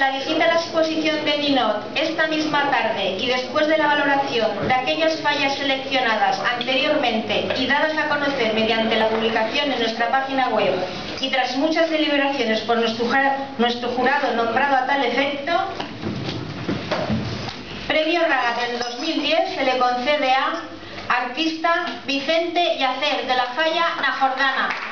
la visita a la exposición de Ninot esta misma tarde y después de la valoración de aquellas fallas seleccionadas anteriormente y dadas a conocer mediante la publicación en nuestra página web y tras muchas deliberaciones por nuestro jurado nombrado a tal efecto, Premio Raga del 2010 se le concede a artista Vicente Yacer de la Falla Najordana.